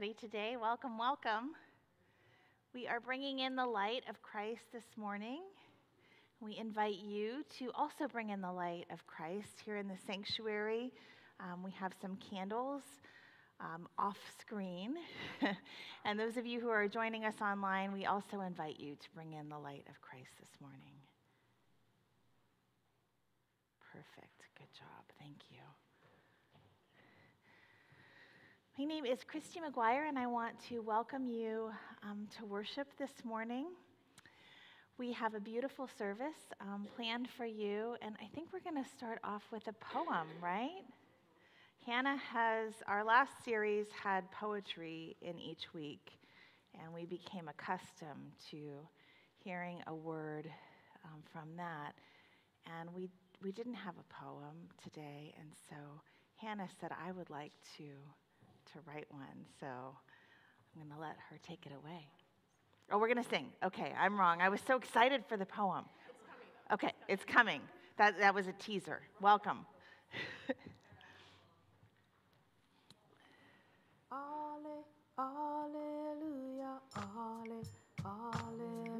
everybody today? Welcome, welcome. We are bringing in the light of Christ this morning. We invite you to also bring in the light of Christ here in the sanctuary. Um, we have some candles um, off screen. and those of you who are joining us online, we also invite you to bring in the light of Christ this morning. Perfect. Good job. Thank you. My name is Kristi McGuire, and I want to welcome you um, to worship this morning. We have a beautiful service um, planned for you, and I think we're going to start off with a poem, right? Hannah has, our last series had poetry in each week, and we became accustomed to hearing a word um, from that. And we, we didn't have a poem today, and so Hannah said, I would like to, to write one, so I'm going to let her take it away. Oh, we're going to sing. Okay, I'm wrong. I was so excited for the poem. It's okay, it's coming. That, that was a teaser. Welcome. Alleluia, Alleluia,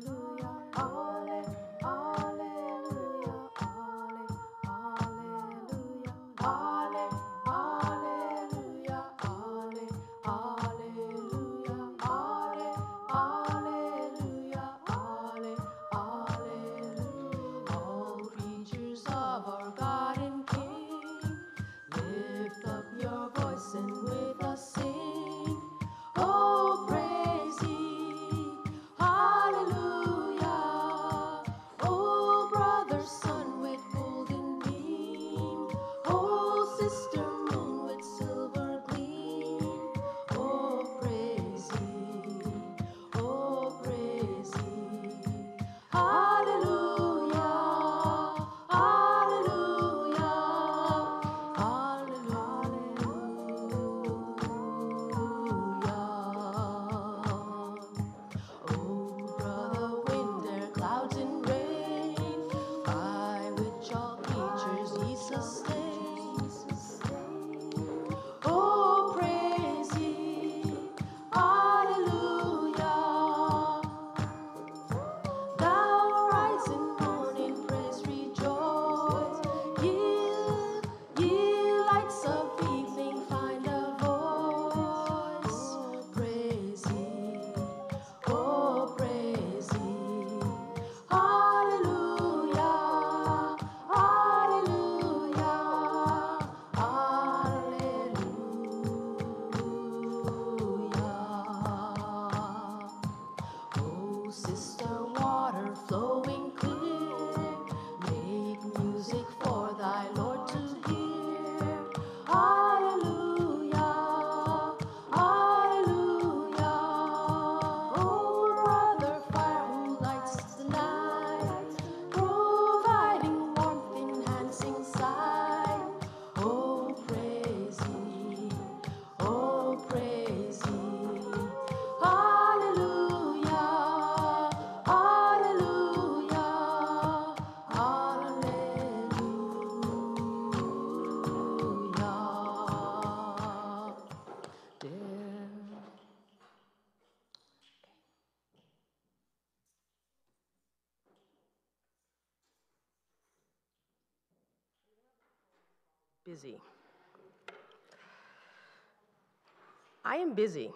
Busy.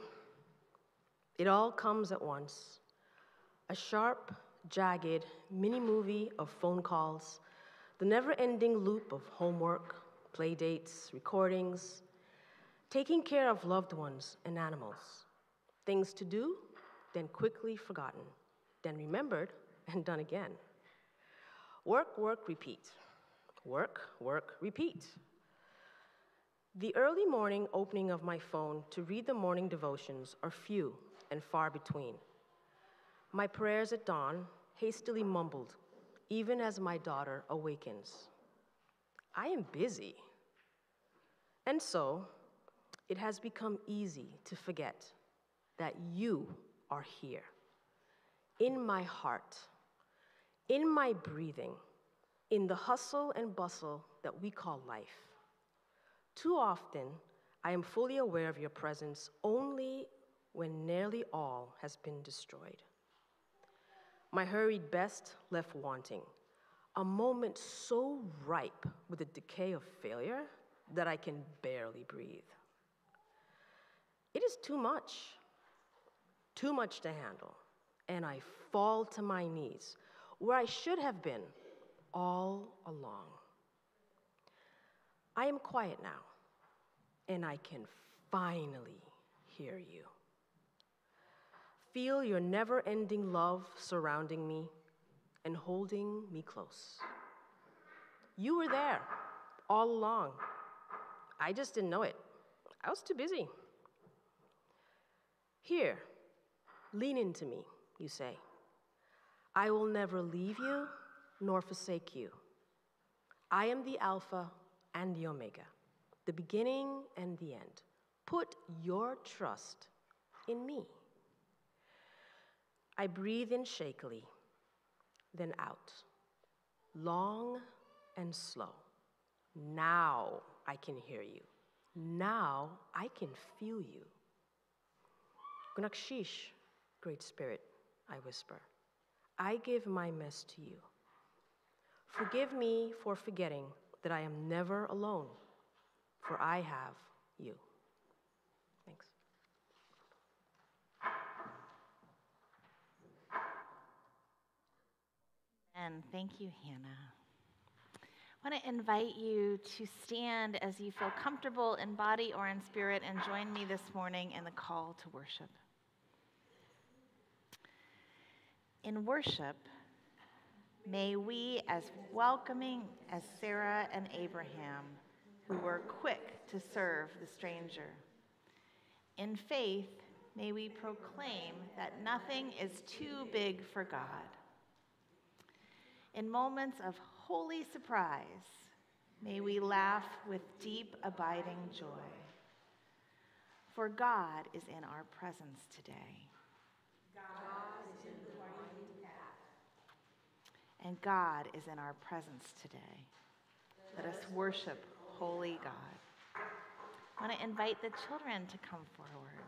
It all comes at once. A sharp, jagged mini movie of phone calls, the never ending loop of homework, play dates, recordings, taking care of loved ones and animals. Things to do, then quickly forgotten, then remembered and done again. Work, work, repeat. Work, work, repeat. The early morning opening of my phone to read the morning devotions are few and far between. My prayers at dawn hastily mumbled, even as my daughter awakens. I am busy. And so, it has become easy to forget that you are here, in my heart, in my breathing, in the hustle and bustle that we call life. Too often, I am fully aware of your presence only when nearly all has been destroyed. My hurried best left wanting, a moment so ripe with the decay of failure that I can barely breathe. It is too much, too much to handle, and I fall to my knees where I should have been all along. I am quiet now, and I can finally hear you. Feel your never ending love surrounding me and holding me close. You were there all along. I just didn't know it. I was too busy. Here, lean into me, you say. I will never leave you nor forsake you. I am the Alpha and the Omega, the beginning and the end. Put your trust in me. I breathe in shakily, then out, long and slow. Now I can hear you. Now I can feel you. Gunalchéesh, Great Spirit, I whisper, I give my mess to you. Forgive me for forgetting that I am never alone, for I have you. Thanks. And thank you, Hannah. I want to invite you to stand as you feel comfortable in body or in spirit and join me this morning in the call to worship. In worship, may we, as welcoming as Sarah and Abraham, who were quick to serve the stranger, in faith, may we proclaim that nothing is too big for God. In moments of holy surprise, may we laugh with deep, abiding joy. For God is in our presence today. And God is in our presence today. Let us worship holy God. I want to invite the children to come forward.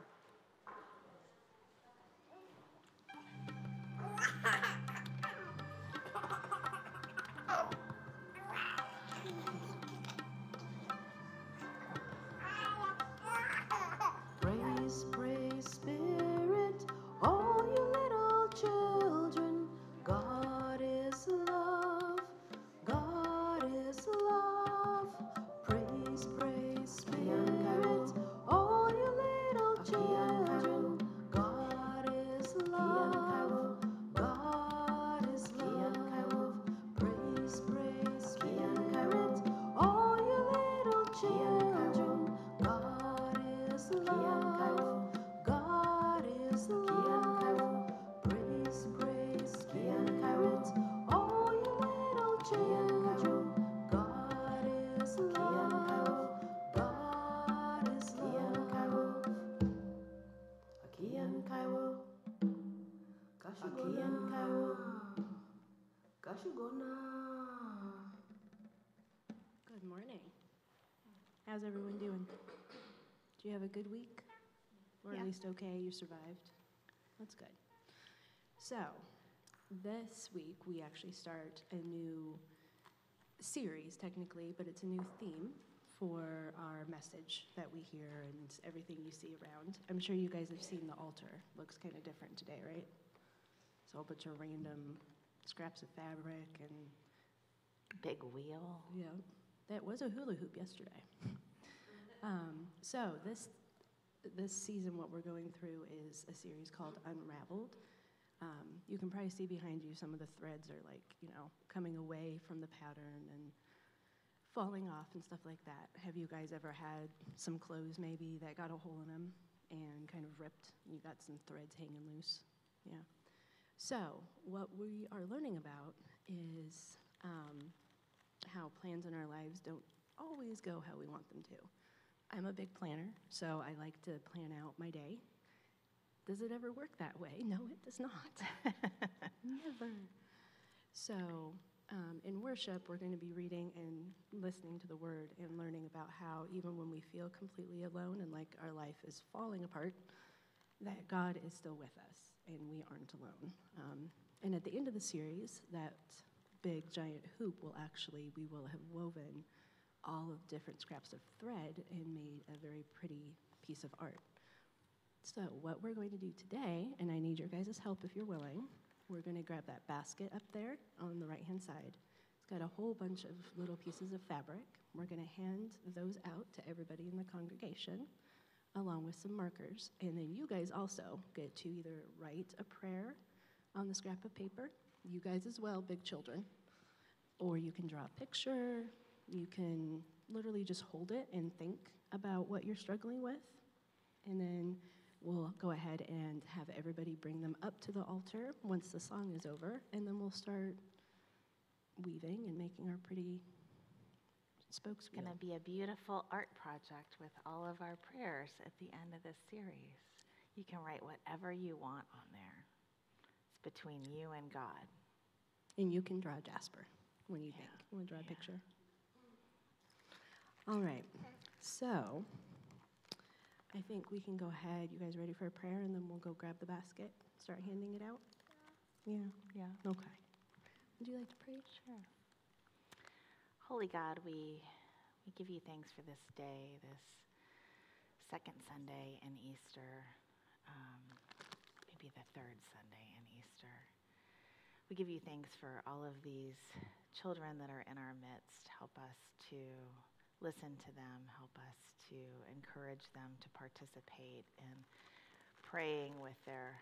Kashugona. Good morning. How's everyone doing? Do you have a good week? Or Yeah. at least okay, you survived? That's good. So, this week we actually start a new series, technically, but it's a new theme for our message that we hear and everything you see around. I'm sure you guys have seen the altar. Looks kind of different today, right? It's a whole bunch of random scraps of fabric and Big wheel. yeah, that was a hula hoop yesterday. um, so this this season, what we're going through is a series called Unraveled. Um, you can probably see behind you some of the threads are like you know coming away from the pattern and falling off and stuff like that. Have you guys ever had some clothes maybe that got a hole in them and kind of ripped? And you got some threads hanging loose. Yeah. So what we are learning about is um, how plans in our lives don't always go how we want them to. I'm a big planner, so I like to plan out my day. Does it ever work that way? No, it does not. Never. So, um, in worship, worship, we're going to be reading and listening to the word and learning about how, even when we feel completely alone and like our life is falling apart, that God is still with us and we aren't alone. Um, and at the end of the series, that big giant hoop will actually, we will have woven all of different scraps of thread and made a very pretty piece of art. So, what we're going to do today, and I need your guys' help if you're willing, we're going to grab that basket up there on the right hand side. It's got a whole bunch of little pieces of fabric. We're going to hand those out to everybody in the congregation along with some markers. And then you guys also get to either write a prayer on the scrap of paper, you guys as well, big children, or you can draw a picture. You can literally just hold it and think about what you're struggling with. And then we'll go ahead and have everybody bring them up to the altar once the song is over, and then we'll start weaving and making our pretty spokes. It's going to be a beautiful art project with all of our prayers at the end of this series. You can write whatever you want on there. It's between you and God. And you can draw Jasper when you Yeah. think. You want to draw a picture? All right. So I think we can go ahead. You guys ready for a prayer? And then we'll go grab the basket, start handing it out? Yeah. Yeah. Okay. Would you like to pray? Sure. Holy God, we, we give you thanks for this day, this second Sunday in Easter, um, maybe the third Sunday in Easter. We give you thanks for all of these children that are in our midst. Help us to listen to them, help us to encourage them to participate in praying with their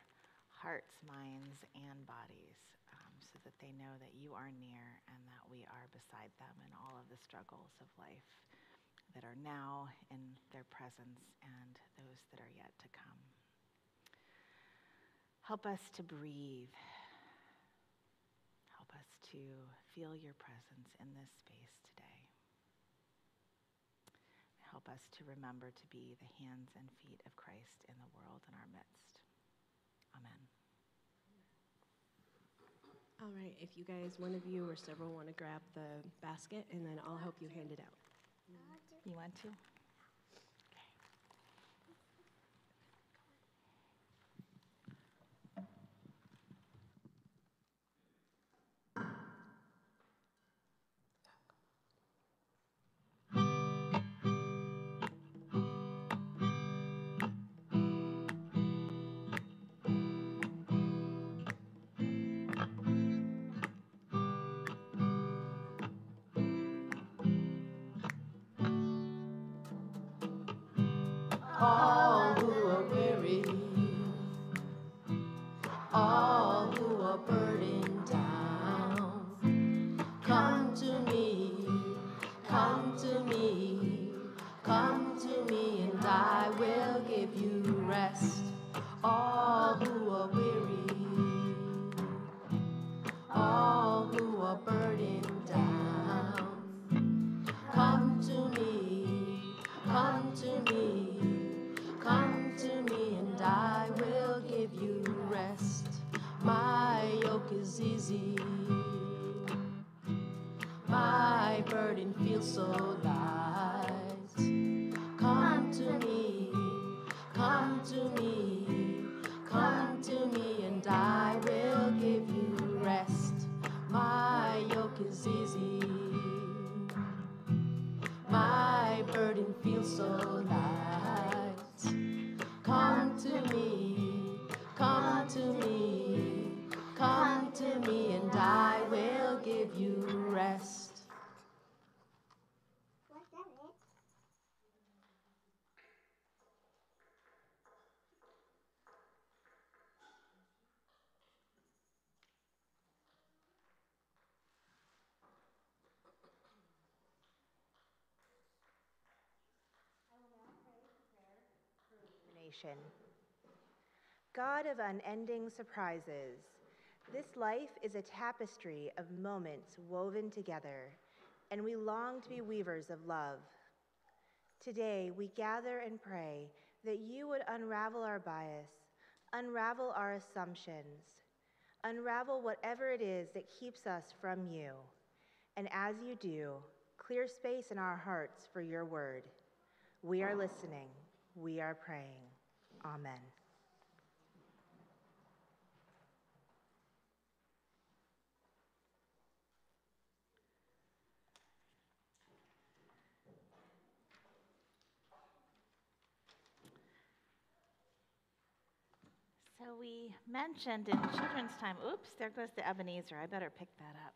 hearts, minds, and bodies so that they know that you are near and that we are beside them in all of the struggles of life that are now in their presence and those that are yet to come. Help us to breathe. Help us to feel your presence in this space today. Help us to remember to be the hands and feet of Christ in the world in our midst. Amen. All right. If you guys, one of you or several, want to grab the basket, and then I'll help you hand it out. You want to? All nation. God of unending surprises, this life is a tapestry of moments woven together, and we long to be weavers of love. Today, we gather and pray that you would unravel our bias, unravel our assumptions, unravel whatever it is that keeps us from you, And as you do, clear space in our hearts for your word. We are listening. We are praying. Amen. So we mentioned in children's time, oops, there goes the Ebenezer. I better pick that up.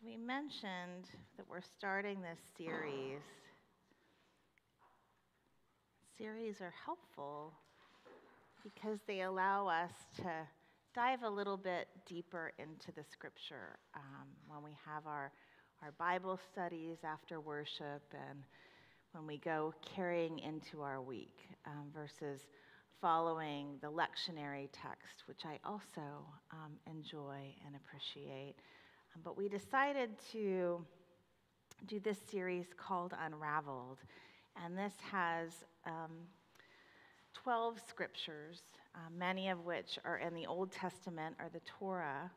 So we mentioned that we're starting this series. Series are helpful because they allow us to dive a little bit deeper into the scripture um, when we have our our Bible studies after worship and when we go carrying into our week um, versus following the lectionary text, which I also um, enjoy and appreciate. But we decided to do this series called Unraveled, and this has um, 12 scriptures, uh, many of which are in the Old Testament or the Torah,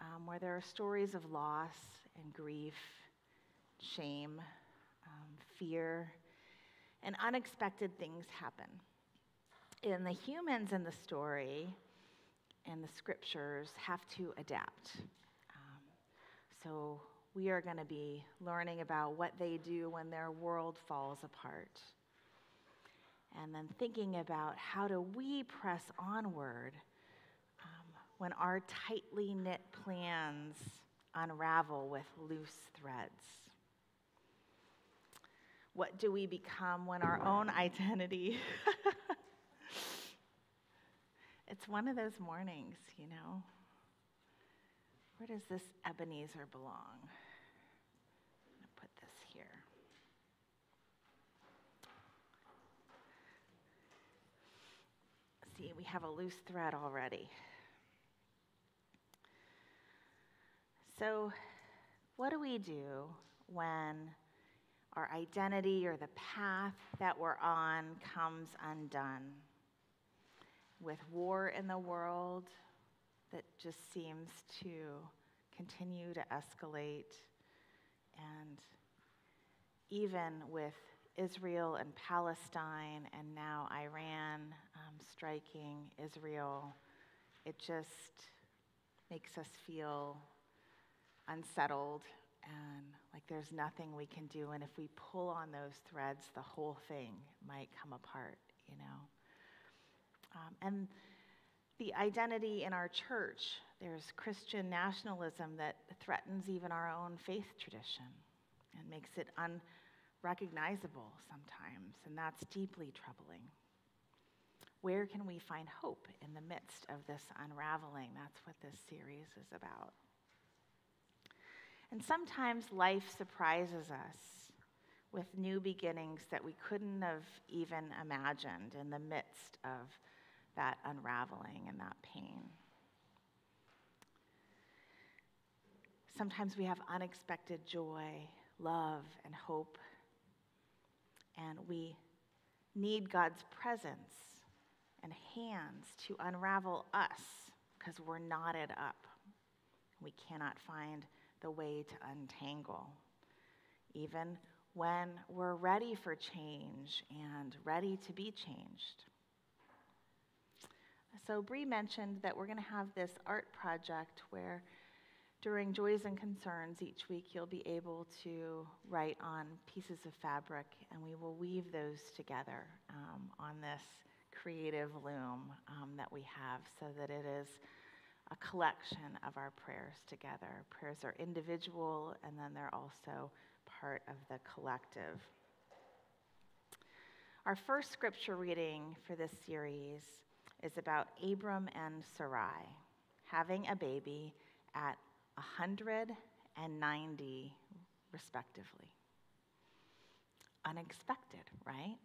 um, where there are stories of loss and grief, shame, um, fear, and unexpected things happen. And the humans in the story and the scriptures have to adapt. So we are going to be learning about what they do when their world falls apart. And then thinking about how do we press onward um, when our tightly knit plans unravel with loose threads? What do we become when our own identity? it's one of those mornings, you know. Where does this Ebenezer belong? I'm going to put this here. See, we have a loose thread already. So, what do we do when our identity or the path that we're on comes undone? With war in the world that just seems to continue to escalate, and even with Israel and Palestine, and now Iran um, striking Israel, it just makes us feel unsettled and like there's nothing we can do. And if we pull on those threads, the whole thing might come apart, you know. Um, and the identity in our church, there's Christian nationalism that threatens even our own faith tradition and makes it unrecognizable sometimes, and that's deeply troubling. Where can we find hope in the midst of this unraveling? That's what this series is about. And sometimes life surprises us with new beginnings that we couldn't have even imagined in the midst of that unraveling and that pain. Sometimes we have unexpected joy, love, and hope, and we need God's presence and hands to unravel us because we're knotted up. We cannot find the way to untangle, even when we're ready for change and ready to be changed. So, Bree mentioned that we're going to have this art project where during Joys and Concerns each week you'll be able to write on pieces of fabric and we will weave those together um, on this creative loom um, that we have so that it is a collection of our prayers together. Prayers are individual and then they're also part of the collective. Our first scripture reading for this series is about Abram and Sarai having a baby at 190, respectively. Unexpected, right?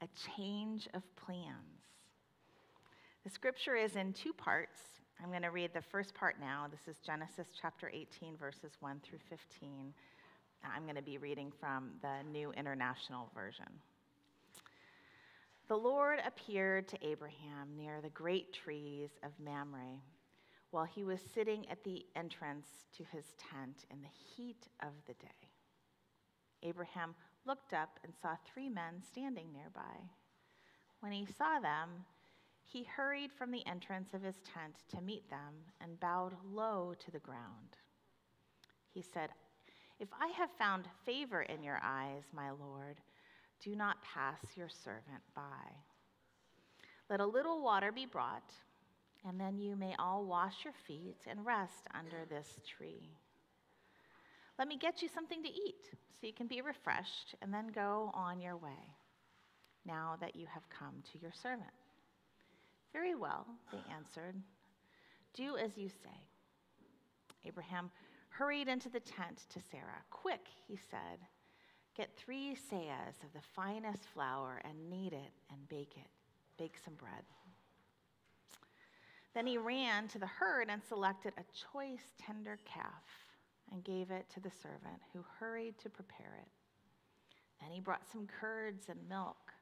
A change of plans. The scripture is in two parts. I'm going to read the first part now. This is Genesis chapter 18, verses 1 through 15. I'm going to be reading from the New International Version. The Lord appeared to Abraham near the great trees of Mamre while he was sitting at the entrance to his tent in the heat of the day. Abraham looked up and saw three men standing nearby. When he saw them, he hurried from the entrance of his tent to meet them and bowed low to the ground. He said, If I have found favor in your eyes, my Lord, do not pass your servant by. Let a little water be brought, and then you may all wash your feet and rest under this tree. Let me get you something to eat so you can be refreshed and then go on your way now that you have come to your servant. Very well, they answered. Do as you say. Abraham hurried into the tent to Sarah. Quick, he said, get three seahs of the finest flour and knead it and bake it. Bake some bread. Then he ran to the herd and selected a choice tender calf and gave it to the servant, who hurried to prepare it. Then he brought some curds and milk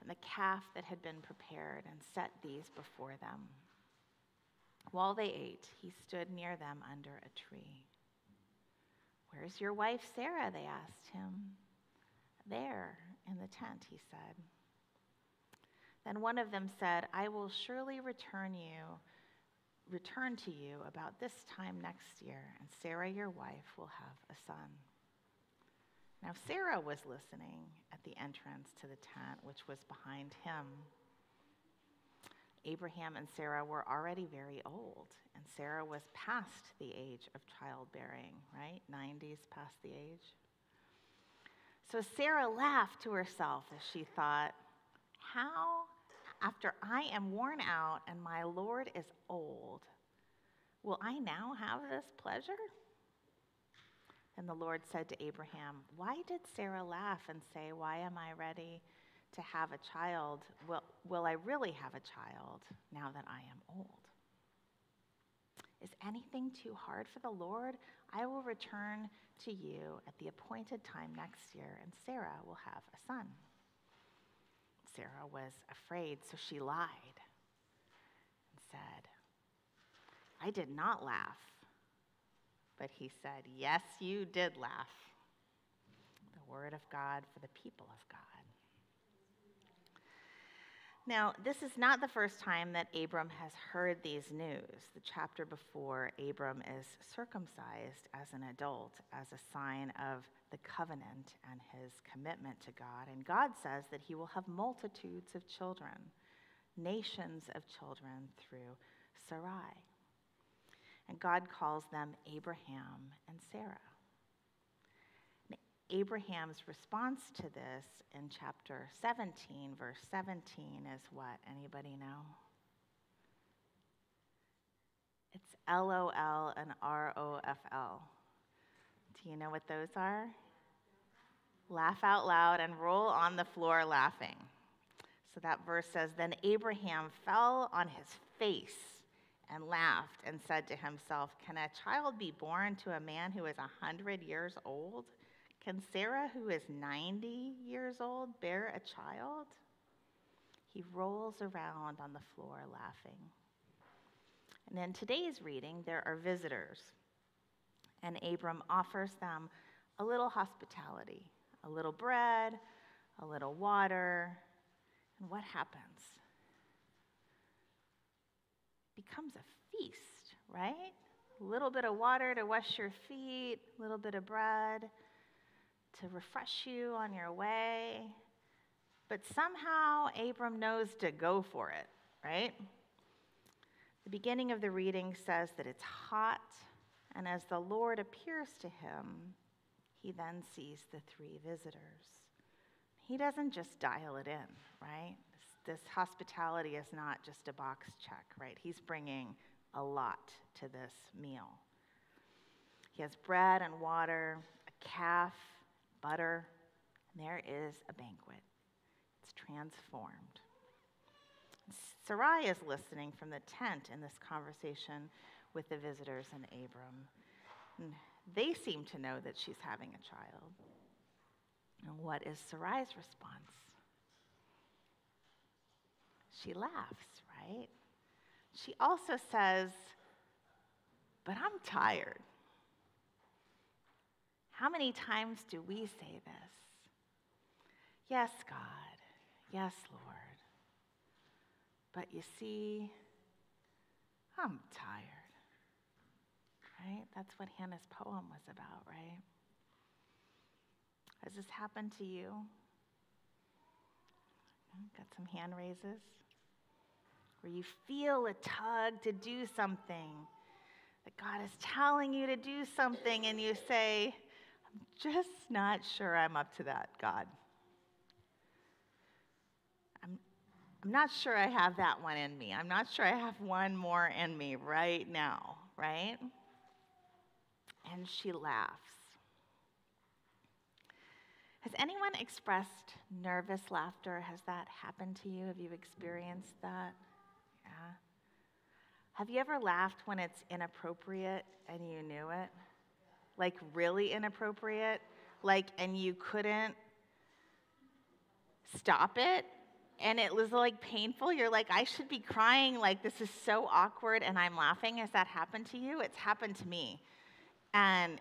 and the calf that had been prepared and set these before them. While they ate, he stood near them under a tree. Where's your wife Sarah? They asked him. There, in the tent, he said. Then one of them said, I will surely return you, return to you about this time next year, and Sarah, your wife, will have a son. Now, Sarah was listening at the entrance to the tent, which was behind him. Abraham and Sarah were already very old, and Sarah was past the age of childbearing, right? 90s past the age. So Sarah laughed to herself as she thought, How, after I am worn out and my Lord is old, will I now have this pleasure? And the Lord said to Abraham, Why did Sarah laugh and say, Why am I ready to have a child? Will, will I really have a child now that I am old? Is anything too hard for the Lord? I will return to you at the appointed time next year, and Sarah will have a son. Sarah was afraid, so she lied and said, I did not laugh but he said, Yes, you did laugh. The word of God for the people of God. Now, this is not the first time that Abram has heard these news. The chapter before, Abram is circumcised as an adult as a sign of the covenant and his commitment to God. And God says that he will have multitudes of children, nations of children through Sarai and God calls them Abraham and Sarah. Abraham's response to this in chapter 17, verse 17, is what? Anybody know? It's L O L and R O F L. Do you know what those are? Laugh out loud and roll on the floor laughing. So that verse says Then Abraham fell on his face and laughed and said to himself, Can a child be born to a man who is a 100 years old? Can Sarah, who is 90 years old, bear a child? He rolls around on the floor laughing. And in today's reading, there are visitors, and Abram offers them a little hospitality, a little bread, a little water. And what happens? becomes a feast, right? A little bit of water to wash your feet, a little bit of bread to refresh you on your way. But somehow Abram knows to go for it, right? The beginning of the reading says that it's hot, and as the Lord appears to him, he then sees the three visitors. He doesn't just dial it in, right? this hospitality is not just a box check, right? He's bringing a lot to this meal. He has bread and water, a calf, butter, and there is a banquet. It's transformed. Sarai is listening from the tent in this conversation with the visitors and Abram. And they seem to know that she's having a child. And what is Sarai's response? she laughs, right? She also says, But I'm tired. How many times do we say this? Yes, God. Yes, Lord. But you see, I'm tired. Right? That's what Hannah's poem was about, right? Has this happened to you? Got some hand raises? Where you feel a tug to do something, that God is telling you to do something, and you say, just not sure I'm up to that, God. I'm, I'm not sure I have that one in me. I'm not sure I have one more in me right now, right? And she laughs. Has anyone expressed nervous laughter? Has that happened to you? Have you experienced that? Yeah. Have you ever laughed when it's inappropriate and you knew it? Like really inappropriate? Like, and you couldn't stop it? And it was like painful. You're like, I should be crying. Like, this is so awkward and I'm laughing. Has that happened to you? It's happened to me. And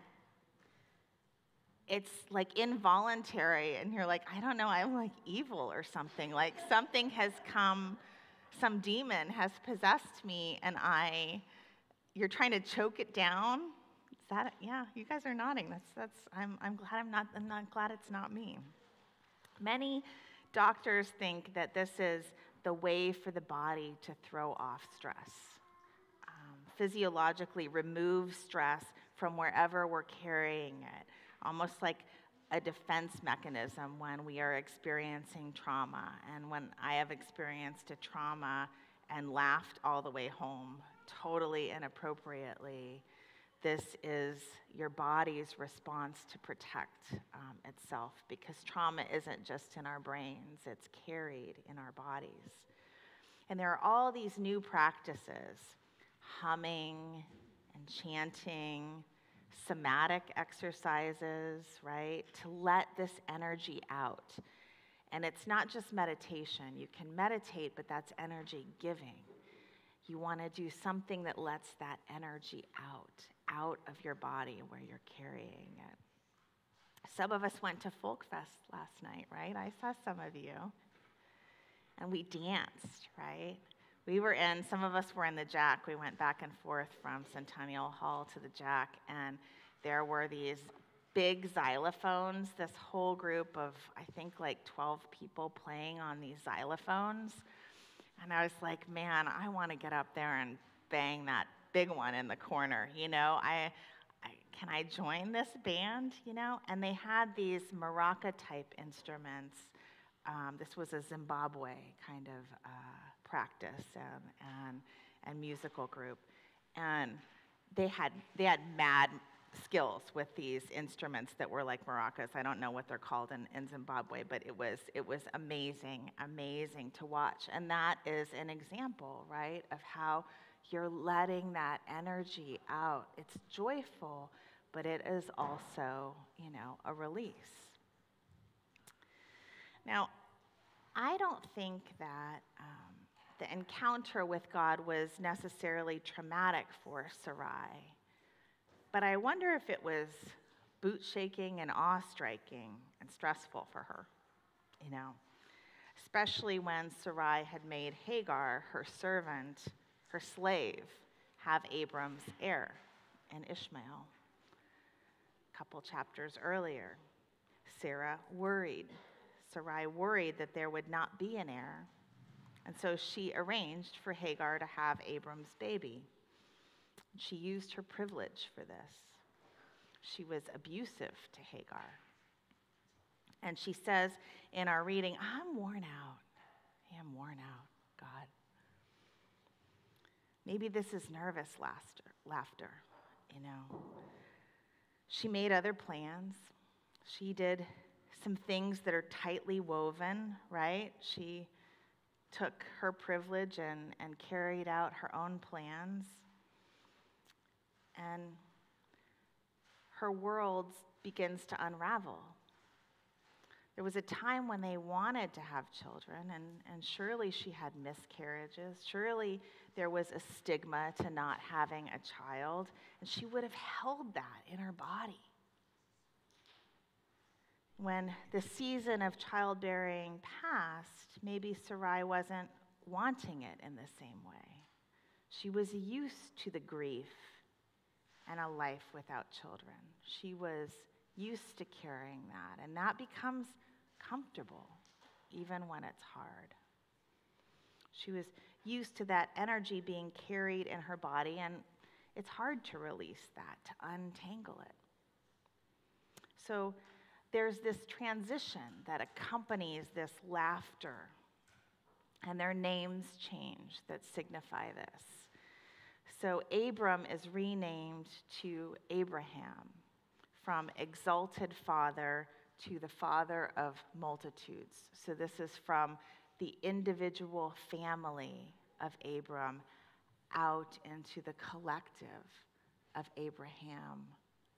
it's like involuntary and you're like i don't know i'm like evil or something like something has come some demon has possessed me and i you're trying to choke it down that yeah you guys are nodding that's that's i'm, I'm glad i'm not i'm not glad it's not me many doctors think that this is the way for the body to throw off stress um, physiologically remove stress from wherever we're carrying it almost like a defense mechanism when we are experiencing trauma. And when I have experienced a trauma and laughed all the way home, totally inappropriately, this is your body's response to protect um, itself because trauma isn't just in our brains, it's carried in our bodies. And there are all these new practices humming and chanting somatic exercises, right, to let this energy out. And it's not just meditation. You can meditate, but that's energy giving. You want to do something that lets that energy out, out of your body where you're carrying it. Some of us went to Folk Fest last night, right? I saw some of you. And we danced, right? We were in, some of us were in the Jack. We went back and forth from Centennial Hall to the Jack, and there were these big xylophones, this whole group of, I think, like 12 people playing on these xylophones. And I was like, man, I want to get up there and bang that big one in the corner. You know, I, I, can I join this band? You know, and they had these maraca type instruments. Um, this was a Zimbabwe kind of uh, practice and, and, and musical group. And they had, they had mad skills with these instruments that were like maracas. I don't know what they're called in, in Zimbabwe, but it was, it was amazing, amazing to watch. And that is an example, right, of how you're letting that energy out. It's joyful, but it is also, you know, a release. Now, I don't think that um, the encounter with God was necessarily traumatic for Sarai. But I wonder if it was boot shaking and awe striking and stressful for her, you know, especially when Sarai had made Hagar, her servant, her slave, have Abram's heir and Ishmael. A couple chapters earlier, Sarah worried. Sarai worried that there would not be an heir and so she arranged for Hagar to have Abram's baby. She used her privilege for this. She was abusive to Hagar. And she says in our reading, I'm worn out. I am worn out, God. Maybe this is nervous laughter, laughter, you know. She made other plans. She did some things that are tightly woven, right? She took her privilege and, and carried out her own plans. And her world begins to unravel. There was a time when they wanted to have children, and, and surely she had miscarriages. Surely there was a stigma to not having a child, and she would have held that in her body. When the season of childbearing passed, maybe Sarai wasn't wanting it in the same way. She was used to the grief and a life without children. She was used to carrying that, and that becomes comfortable even when it's hard. She was used to that energy being carried in her body, and it's hard to release that, to untangle it. So there's this transition that accompanies this laughter, and their names change that signify this. So Abram is renamed to Abraham from exalted father to the father of multitudes. So this is from the individual family of Abram out into the collective of Abraham,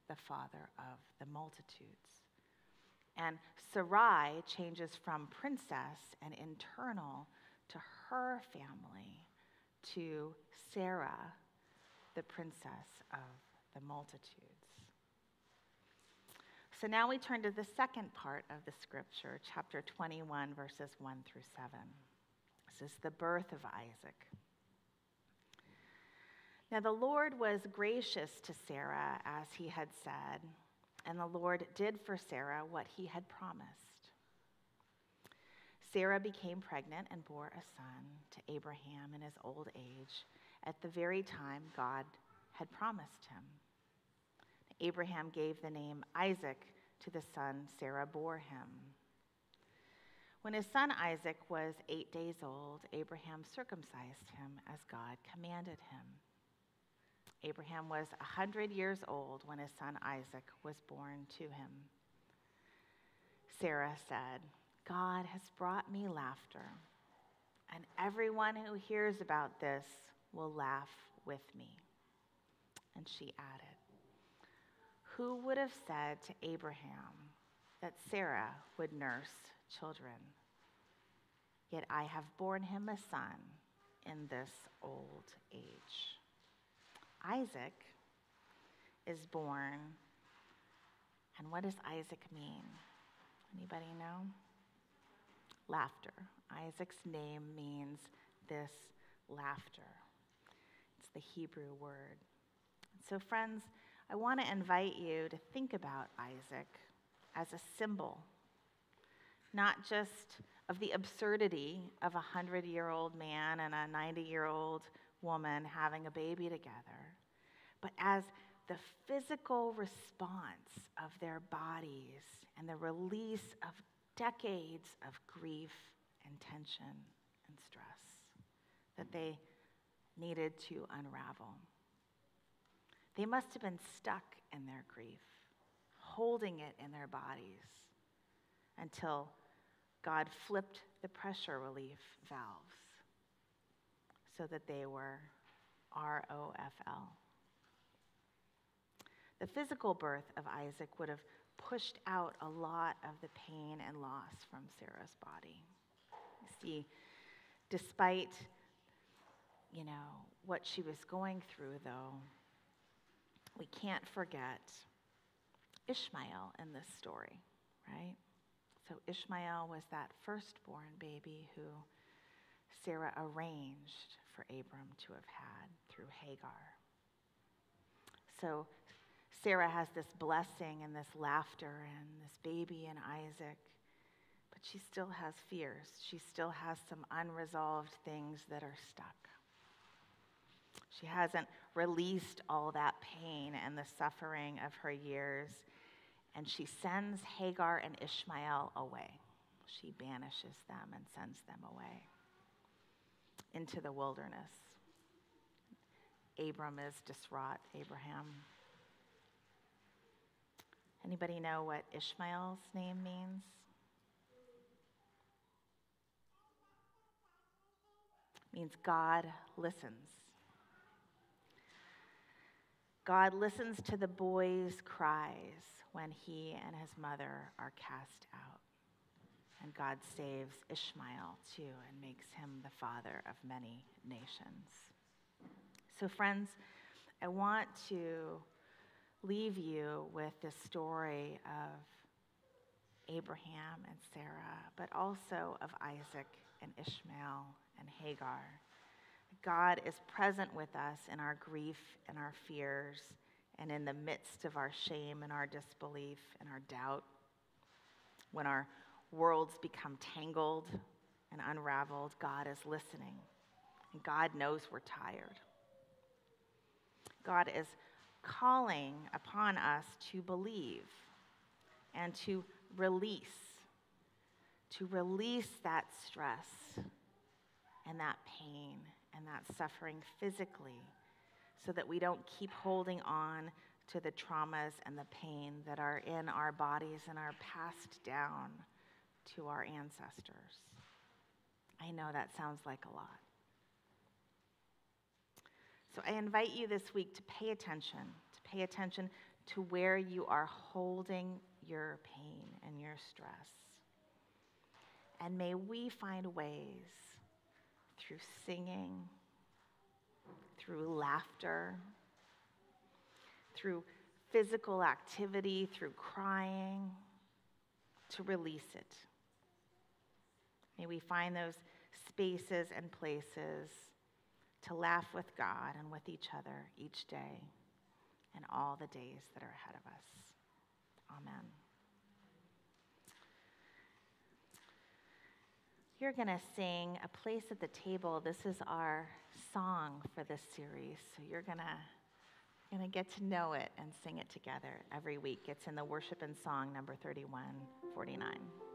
the father of the multitudes. And Sarai changes from princess and internal to her family to Sarah, the princess of the multitudes. So now we turn to the second part of the scripture, chapter 21, verses 1 through 7. This is the birth of Isaac. Now the Lord was gracious to Sarah as he had said, and the Lord did for Sarah what he had promised. Sarah became pregnant and bore a son to Abraham in his old age at the very time God had promised him. Abraham gave the name Isaac to the son Sarah bore him. When his son Isaac was eight days old, Abraham circumcised him as God commanded him. Abraham was a hundred years old when his son Isaac was born to him. Sarah said, God has brought me laughter, and everyone who hears about this will laugh with me. And she added, who would have said to Abraham that Sarah would nurse children? Yet I have borne him a son in this old age. Isaac is born. And what does Isaac mean? Anybody know? Laughter. Isaac's name means this laughter. It's the Hebrew word. So, friends, I want to invite you to think about Isaac as a symbol, not just of the absurdity of a 100 year old man and a 90 year old woman having a baby together, but as the physical response of their bodies and the release of decades of grief and tension and stress that they needed to unravel. They must have been stuck in their grief, holding it in their bodies until God flipped the pressure relief valves so that they were R O F L. The physical birth of Isaac would have pushed out a lot of the pain and loss from Sarah's body. You see, despite you know what she was going through though, we can't forget Ishmael in this story, right? So Ishmael was that firstborn baby who Sarah arranged for Abram to have had through Hagar. So Sarah has this blessing and this laughter and this baby and Isaac, but she still has fears. She still has some unresolved things that are stuck. She hasn't released all that pain and the suffering of her years, and she sends Hagar and Ishmael away. She banishes them and sends them away into the wilderness. Abram is distraught, Abraham. Anybody know what Ishmael's name means? It means God listens. God listens to the boy's cries when he and his mother are cast out. And God saves Ishmael too and makes him the father of many nations. So, friends, I want to leave you with this story of Abraham and Sarah, but also of Isaac and Ishmael and Hagar. God is present with us in our grief and our fears and in the midst of our shame and our disbelief and our doubt. When our worlds become tangled and unraveled, God is listening. And God knows we're tired. God is calling upon us to believe and to release, to release that stress and that pain and that suffering physically so that we don't keep holding on to the traumas and the pain that are in our bodies and are passed down to our ancestors. I know that sounds like a lot. So I invite you this week to pay attention, to pay attention to where you are holding your pain and your stress. And may we find ways through singing, through laughter, through physical activity, through crying, to release it. May we find those spaces and places to laugh with God and with each other each day and all the days that are ahead of us. Amen. You're going to sing A Place at the Table. This is our song for this series. So you're going to going to get to know it and sing it together every week. It's in the worship and song number 3149.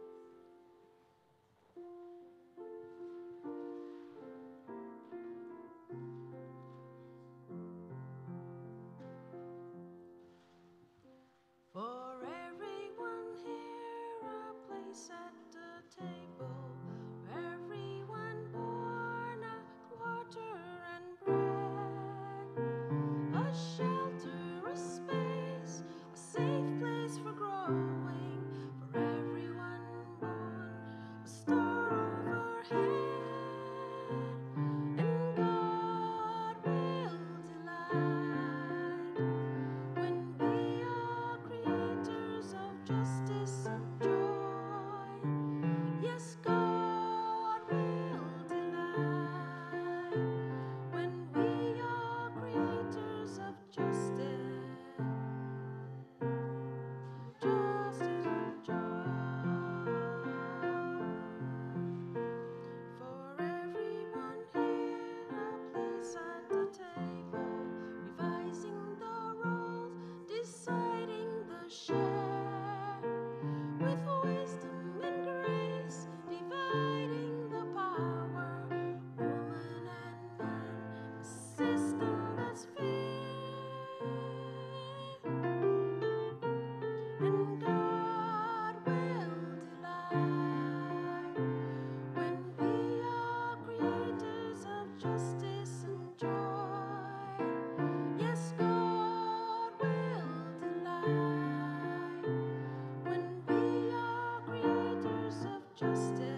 Gender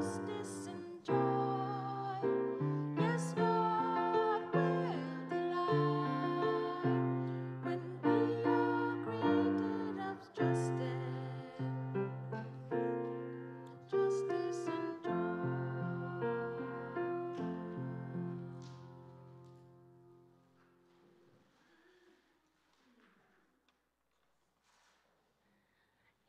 of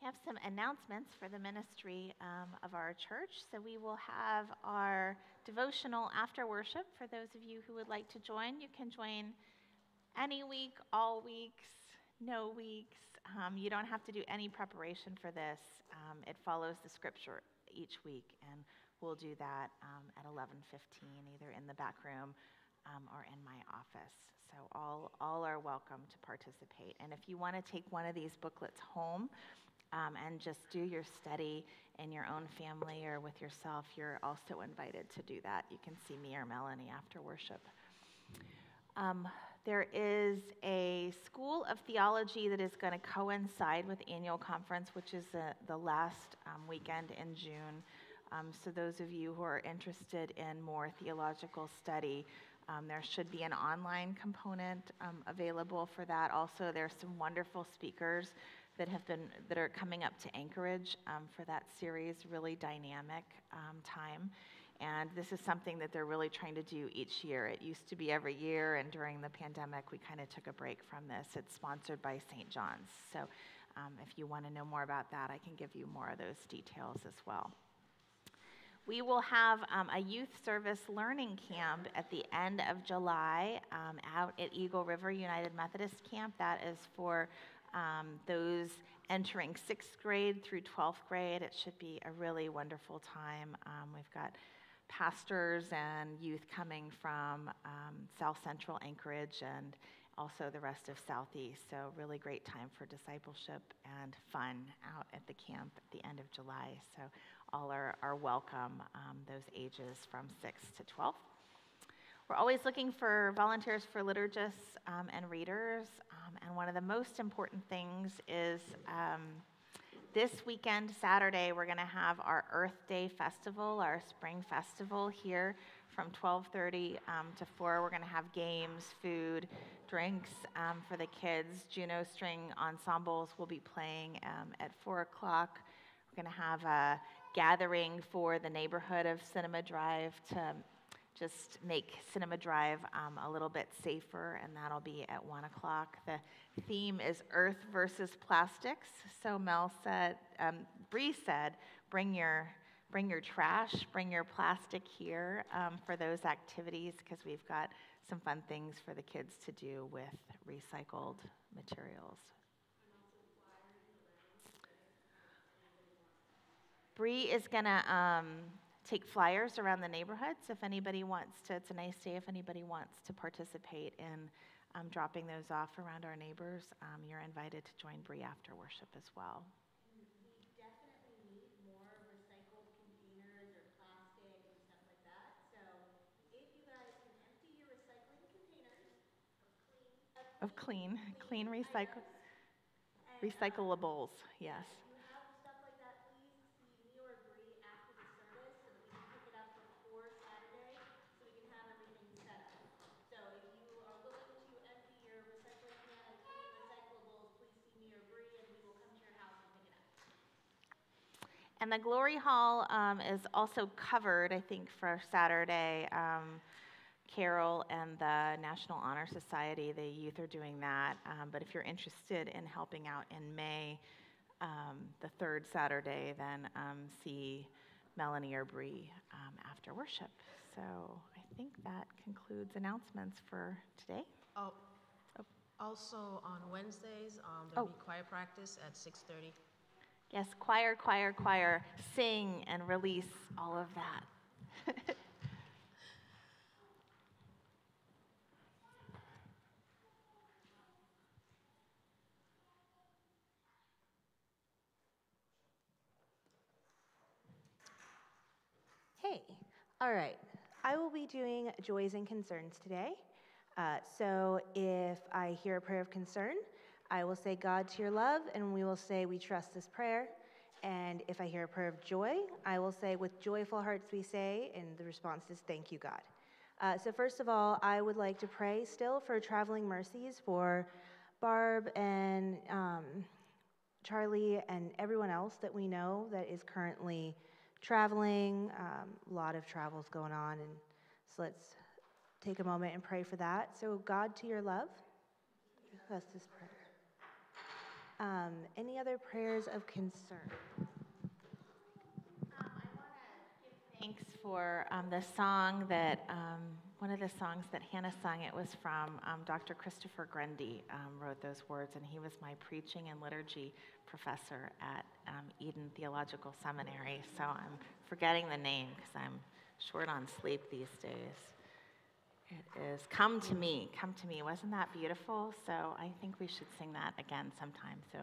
We have some announcements for the ministry um, of our church. So we will have our devotional after worship. For those of you who would like to join, you can join any week, all weeks, no weeks. Um, you don't have to do any preparation for this. Um, it follows the scripture each week, and we'll do that um, at 11:15, either in the back room um, or in my office. So all all are welcome to participate. And if you want to take one of these booklets home um, and just do your study in your own family or with yourself, you're also invited to do that. You can see me or Melanie after worship. Um, there is a School of Theology that is going to coincide with annual conference, which is the, the last um, weekend in June. Um, so those of you who are interested in more theological study, um, there should be an online component um, available for that. Also, there's some wonderful speakers that have been that are coming up to Anchorage um, for that series. Really dynamic um, time. And this is something that they're really trying to do each year. It used to be every year, and during the pandemic, we kind of took a break from this. It's sponsored by St. John's. So um, if you want to know more about that, I can give you more of those details as well. We will have um, a youth service learning camp at the end of July um, out at Eagle River United Methodist Camp. That is for um, those entering sixth grade through 12th grade. It should be a really wonderful time. Um, we've got pastors and youth coming from um, South Central Anchorage and also the rest of Southeast. So, really great time for discipleship and fun out at the camp at the end of July. So, all are, are welcome, um, those ages from 6 to 12. We're always looking for volunteers for liturgists um, and readers. Um, and one of the most important things is um, this weekend, Saturday, we're going to have our Earth Day Festival, our spring festival here from 12:30 um, to 4. We're going to have games, food, drinks um, for the kids. Juneau String ensembles will be playing um, at 4 o'clock. We're going to have a gathering for the neighborhood of Cinema Drive to just make Cinema Drive um, a little bit safer, and that'll be at 1 o'clock. The theme is Earth versus plastics. So Mel said, um, Bree said, bring your, bring your trash, bring your plastic here um, for those activities, because we've got some fun things for the kids to do with recycled materials. Bree is going to um, take flyers around the neighborhood. So if anybody wants to, it's a nice day. If anybody wants to participate in um, dropping those off around our neighbors, um, you're invited to join Bree after worship as well. Of clean, clean recycle, recyclables, yes. And the Glory Hall um, is also covered, I think, for Saturday. Um, Carol and the National Honor Society, the youth are doing that. Um, but if you're interested in helping out in May, um, the third Saturday, then um, see Melanie or Bree um, after worship. So I think that concludes announcements for today. Oh, also on Wednesdays, um, there'll Oh. be choir practice at 6:30. Yes, choir, choir, choir, sing and release all of that. Hey, all right. I will be doing joys and concerns today. Uh, so if I hear a prayer of concern, I will say, God, to your love, and we will say, We trust this prayer. And if I hear a prayer of joy, I will say, With joyful hearts we say, and the response is, Thank you, God. Uh, so, first of all, I would like to pray still for traveling mercies for Barb and um, Charlie and everyone else that we know that is currently traveling. Um, a lot of travels going on, and so let's take a moment and pray for that. So, God, to your love, that's this prayer. Um, any other prayers of concern? Thanks for um, the song that, um, one of the songs that Hannah sung, it was from um, Dr. Christopher Grundy, um, wrote those words, and he was my preaching and liturgy professor at um, Eden Theological Seminary. So I'm forgetting the name because I'm short on sleep these days. It is Come to Me, Come to Me. Wasn't that beautiful? So I think we should sing that again sometime. So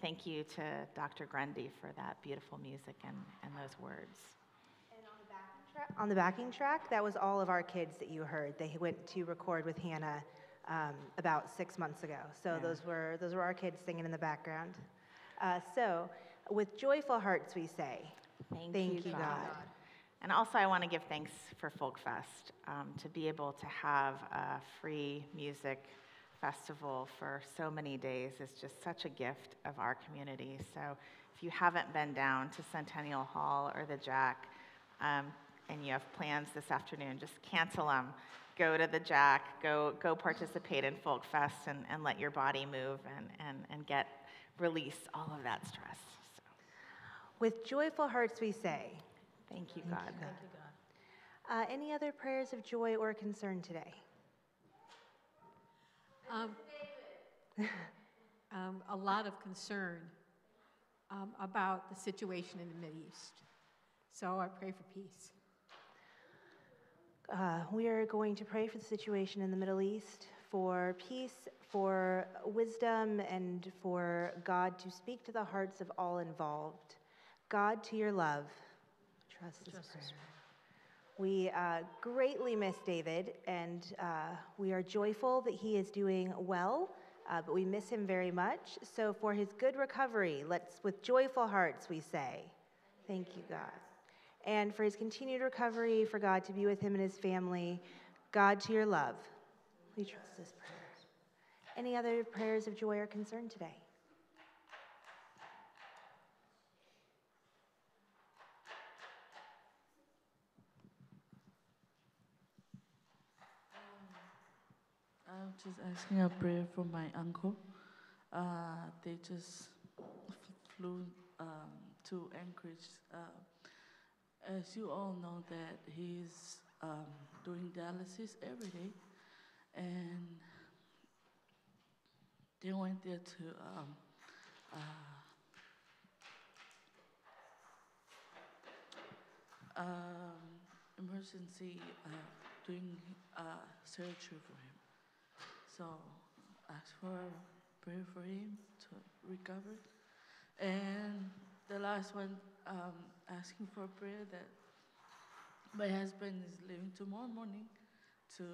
thank you to Dr. Grundy for that beautiful music and, and those words. Tra- On the backing track, that was all of our kids that you heard. They went to record with Hannah um, about six months ago. So Yeah. those were those were our kids singing in the background. Uh, so, with joyful hearts, we say, Thank, "Thank you, God." And also, I want to give thanks for Folk Fest um, to be able to have a free music festival for so many days is just such a gift of our community. So, if you haven't been down to Centennial Hall or the Jack, um, and you have plans this afternoon, just cancel them. Go to the Jack, go, go participate in Folk Fest and, and let your body move and, and, and get release all of that stress. So, With joyful hearts, we say. Thank you, God. Thank you, God. Uh, any other prayers of joy or concern today? Um, um, a lot of concern um, about the situation in the Middle East. So I pray for peace. Uh, we are going to pray for the situation in the Middle East, for peace, for wisdom, and for God to speak to the hearts of all involved. God, to your love, trust Trust prayer. this We uh, greatly miss David, and uh, we are joyful that he is doing well, uh, but we miss him very much. So, for his good recovery, let's, with joyful hearts, we say, Thank you, God. And for his continued recovery, for God to be with him and his family, God, to your love, we trust this prayer. Any other prayers of joy or concern today? I'm just asking a prayer for my uncle. Uh, they just flew um, to Anchorage. Uh, as you all know, that he's um, doing dialysis every day, and they went there to um, uh, um, emergency uh, doing uh, surgery for him. So ask for prayer for him to recover. And the last one, um, asking for prayer that my husband is leaving tomorrow morning to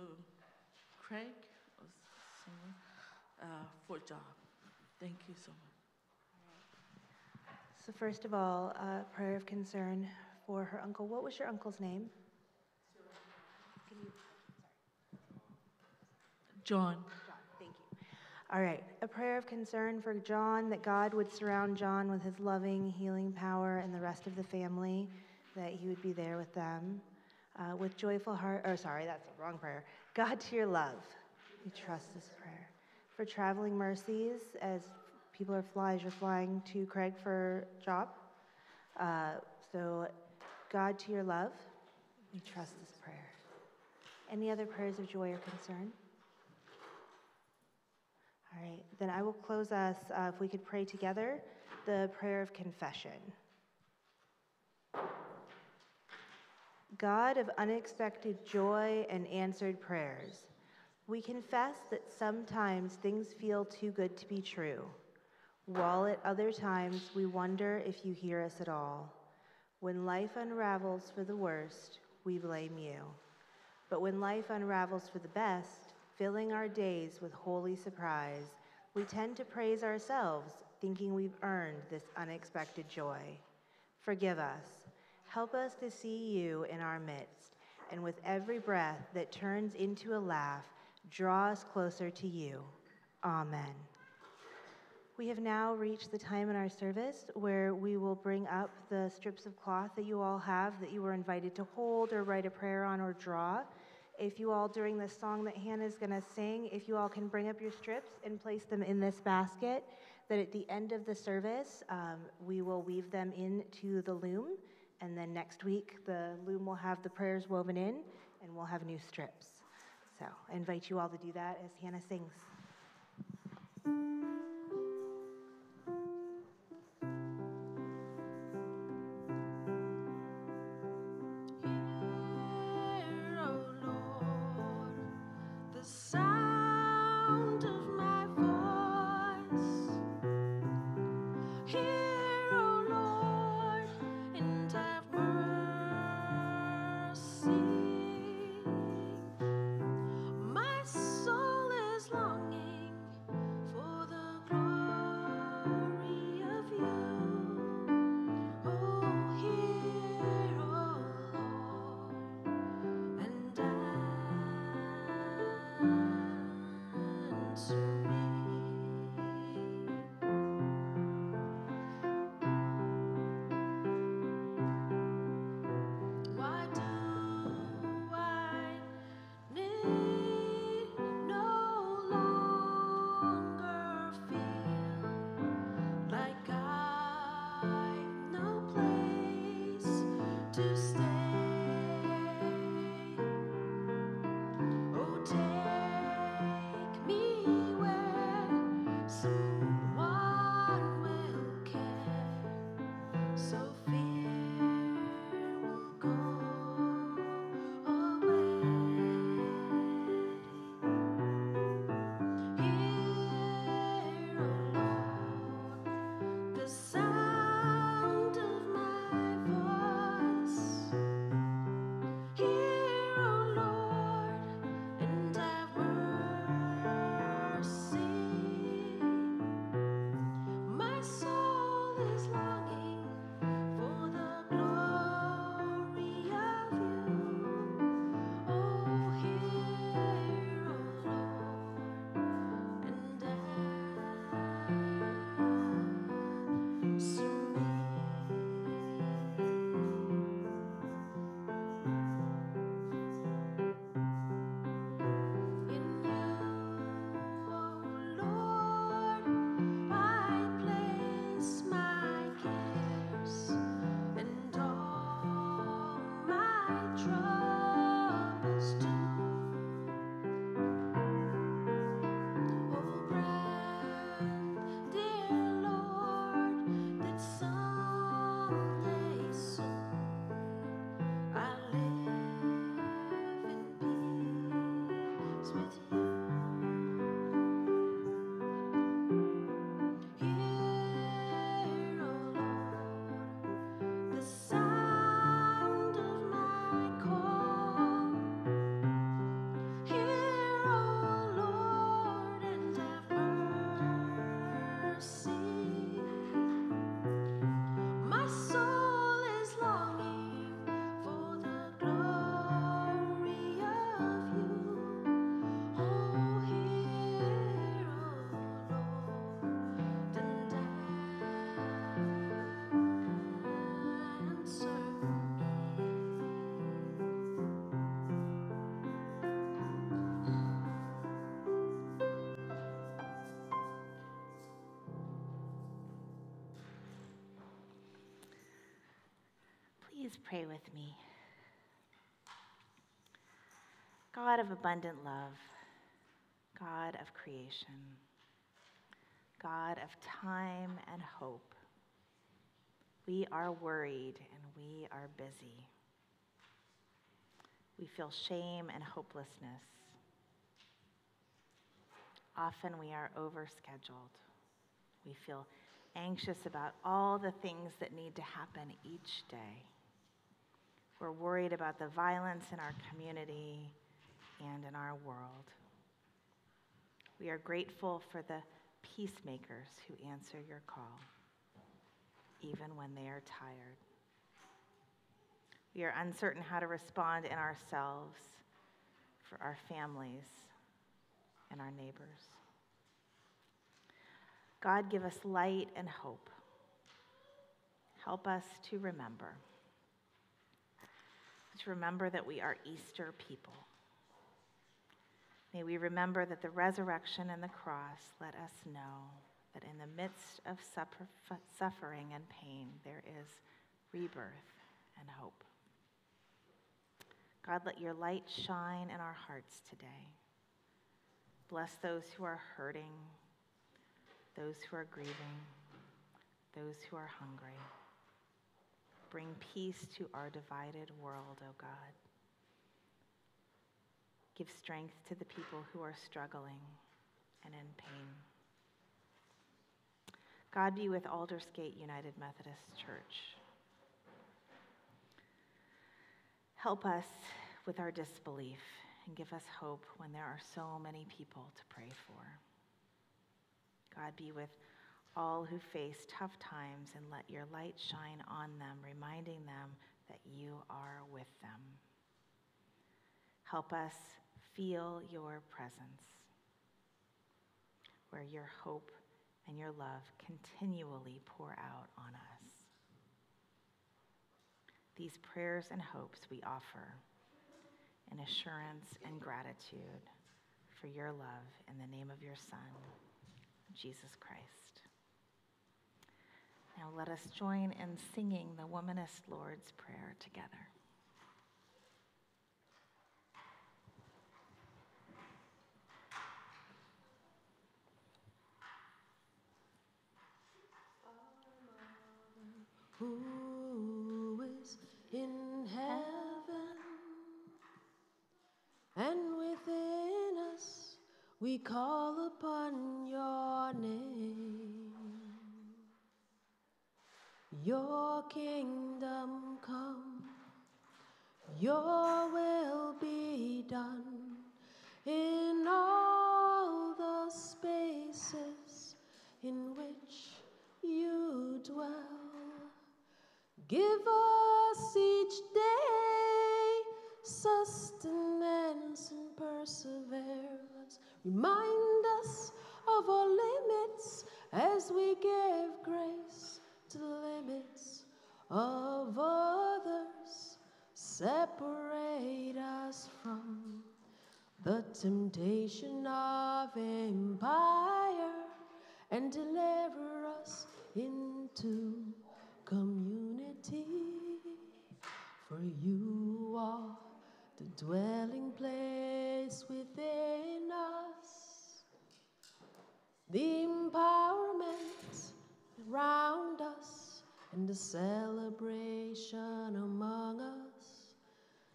Craig or somewhere uh, for job. Thank you so much. So, first of all, uh, prayer of concern for her uncle. What was your uncle's name? John. Thank you. All right, a prayer of concern for John that God would surround John with his loving, healing power and the rest of the family, that he would be there with them. Uh, with joyful heart, or sorry, that's the wrong prayer. God, to your love, we trust this prayer. For traveling mercies, as people are flying, you're flying to Craig for job. Uh, so, God, to your love, we trust this prayer. Any other prayers of joy or concern? All right, then I will close us, uh, if we could pray together, the prayer of confession. God of unexpected joy and answered prayers, we confess that sometimes things feel too good to be true, while at other times we wonder if you hear us at all. When life unravels for the worst, we blame you. But when life unravels for the best, filling our days with holy surprise, we tend to praise ourselves, thinking we've earned this unexpected joy. Forgive us. Help us to see you in our midst, and with every breath that turns into a laugh, draw us closer to you. Amen. We have now reached the time in our service where we will bring up the strips of cloth that you all have that you were invited to hold or write a prayer on or draw. If you all, during the song that Hannah is going to sing, if you all can bring up your strips and place them in this basket, that at the end of the service, um, we will weave them into the loom. And then next week, the loom will have the prayers woven in, and we'll have new strips. So I invite you all to do that as Hannah sings. Pray with me. God of abundant love, God of creation, God of time and hope, we are worried and we are busy. We feel shame and hopelessness. Often we are overscheduled. We feel anxious about all the things that need to happen each day. We're worried about the violence in our community and in our world. We are grateful for the peacemakers who answer your call, even when they are tired. We are uncertain how to respond in ourselves, for our families, and our neighbors. God, give us light and hope. Help us to remember. To remember that we are Easter people. May we remember that the resurrection and the cross let us know that in the midst of suffer, suffering and pain, there is rebirth and hope. God, let your light shine in our hearts today. Bless those who are hurting, those who are grieving, those who are hungry. Bring peace to our divided world, O oh God. Give strength to the people who are struggling and in pain. God be with Aldersgate United Methodist Church. Help us with our disbelief and give us hope when there are so many people to pray for. God be with all who face tough times and let your light shine on them, reminding them that you are with them. Help us feel your presence, where your hope and your love continually pour out on us. These prayers and hopes we offer in assurance and gratitude for your love in the name of your Son, Jesus Christ. Now let us join in singing the Womanist Lord's Prayer together. Who is in heaven and within us we call upon your name. Your kingdom come, your will be done in all the spaces in which you dwell. Give us each day sustenance and perseverance. Remind us of our limits as we give grace the limits of others. Separate us from the temptation of empire and deliver us into community, for you are the dwelling place within us, the empowerment around us, and the celebration among us,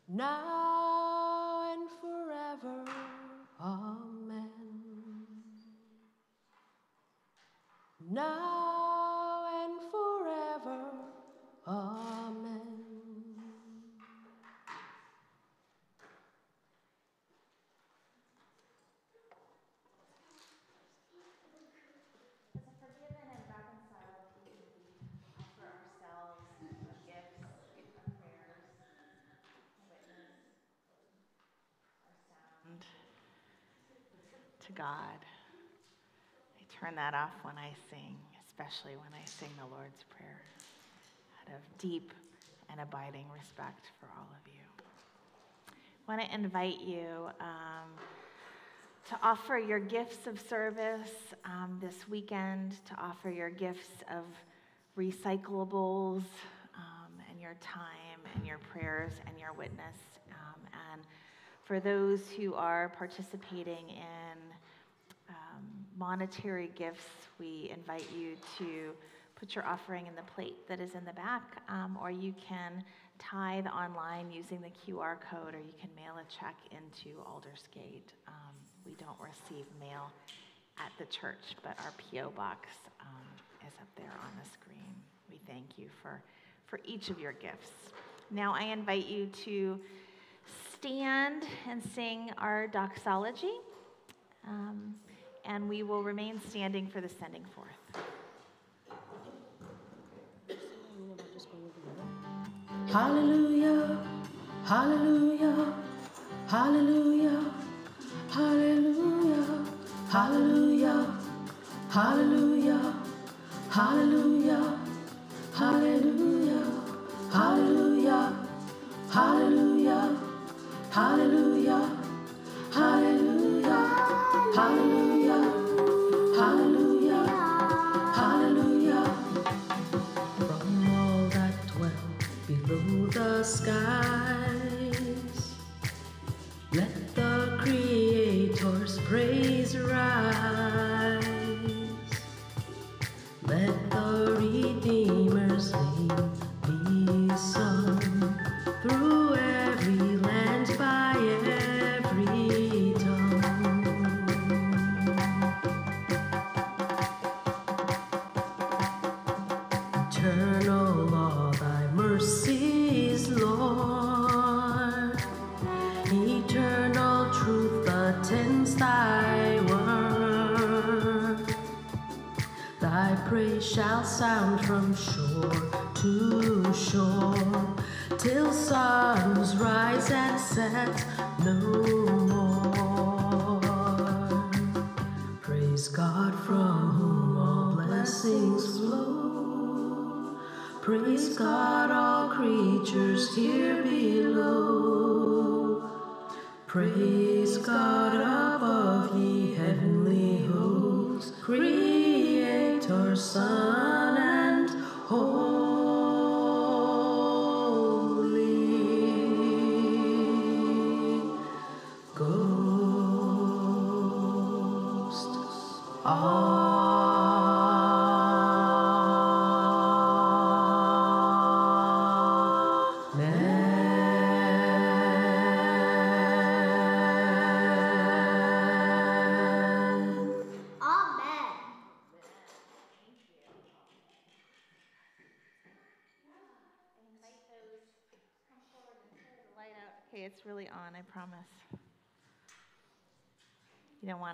now and forever. Amen. Now God. I turn that off when I sing, especially when I sing the Lord's Prayer, out of deep and abiding respect for all of you. I want to invite you. Um, to offer your gifts of service um, this weekend, to offer your gifts of recyclables um, and your time and your prayers and your witness. Um, and for those who are participating in monetary gifts, we invite you to put your offering in the plate that is in the back, um, or you can tithe online using the QR code, or you can mail a check into Aldersgate. Um, we don't receive mail at the church, but our P.O. box um, is up there on the screen. We thank you for, for each of your gifts. Now I invite you to stand and sing our doxology, um, and we will remain standing for the sending forth. Hallelujah, hallelujah, hallelujah, hallelujah, hallelujah, hallelujah, hallelujah, hallelujah, hallelujah, hallelujah, hallelujah, skies, let the Creator's praise rise.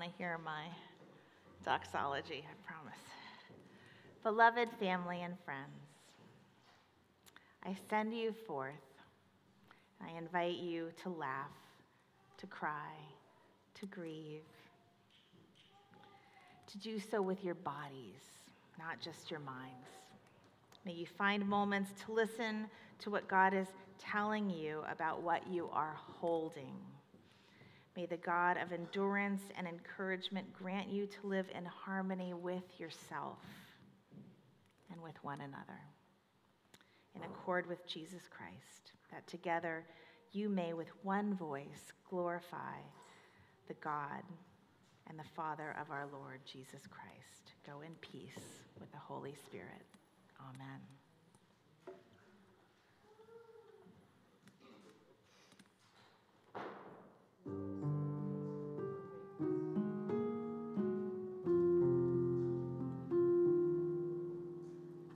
To hear my doxology, I promise. Beloved family and friends, I send you forth. I invite you to laugh, to cry, to grieve, to do so with your bodies, not just your minds. May you find moments to listen to what God is telling you about what you are holding. May the God of endurance and encouragement grant you to live in harmony with yourself and with one another, in accord with Jesus Christ, that together you may, with one voice, glorify the God and the Father of our Lord Jesus Christ. Go in peace with the Holy Spirit. Amen.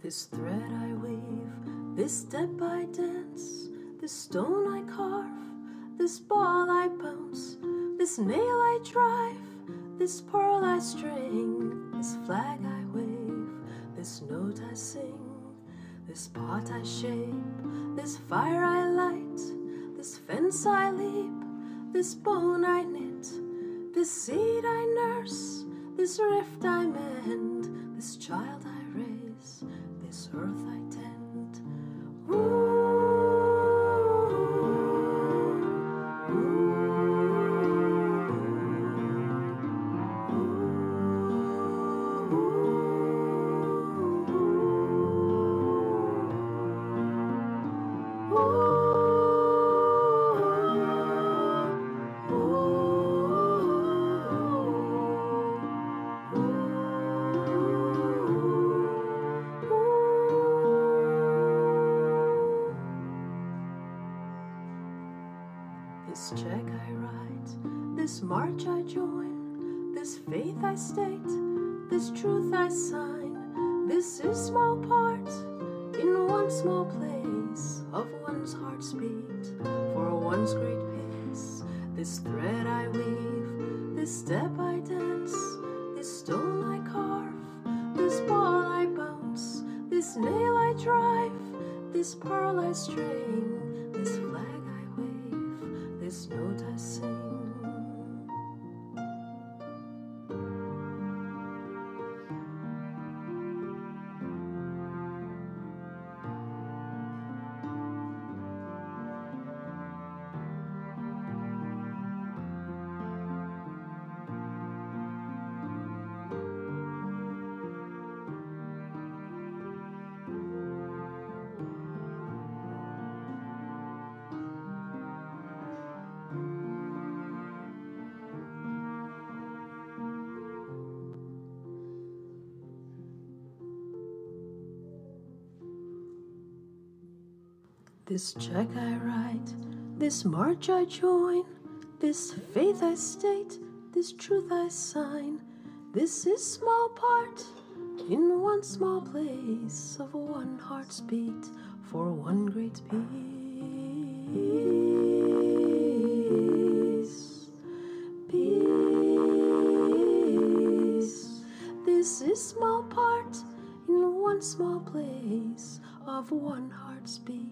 This thread I weave, this step I dance, this stone I carve, this ball I bounce, this nail I drive, this pearl I string, this flag I wave, this note I sing, this pot I shape, this fire I light, this fence I leap, this bone I knit, this seed I nurse, this rift I mend, this child I raise, this earth I This check I write, this march I join, this faith I state, this truth I sign. This is small part in one small place of one heart's beat for one great peace. Peace. This is small part in one small place of one heart's beat